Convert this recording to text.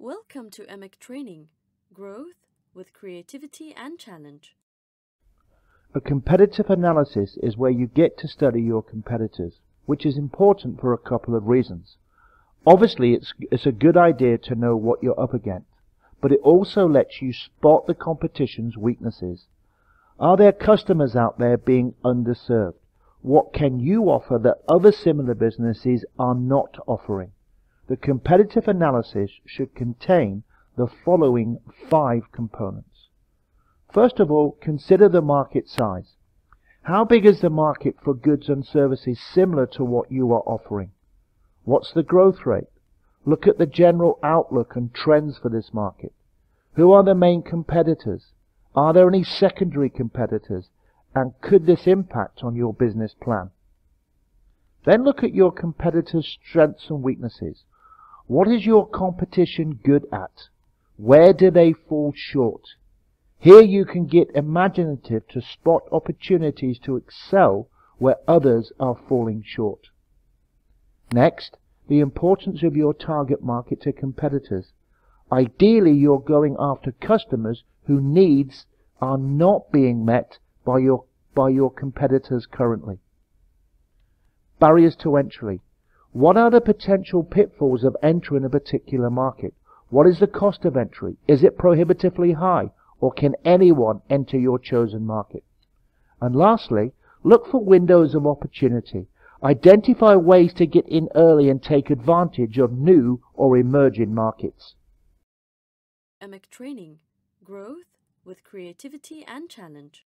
Welcome to EMIC Training Growth with Creativity and Challenge. A competitive analysis is where you get to study your competitors, which is important for a couple of reasons. Obviously, it's, it's a good idea to know what you're up against, but it also lets you spot the competition's weaknesses. Are there customers out there being underserved? What can you offer that other similar businesses are not offering? The competitive analysis should contain the following five components. First of all, consider the market size. How big is the market for goods and services similar to what you are offering? What's the growth rate? Look at the general outlook and trends for this market. Who are the main competitors? Are there any secondary competitors? And could this impact on your business plan? Then look at your competitors' strengths and weaknesses. What is your competition good at? Where do they fall short? Here you can get imaginative to spot opportunities to excel where others are falling short. Next, the importance of your target market to competitors. Ideally, you're going after customers whose needs are not being met by your, by your competitors currently. Barriers to entry. What are the potential pitfalls of entering a particular market? What is the cost of entry? Is it prohibitively high? Or can anyone enter your chosen market? And lastly, look for windows of opportunity. Identify ways to get in early and take advantage of new or emerging markets. EMIC Training Growth with Creativity and Challenge.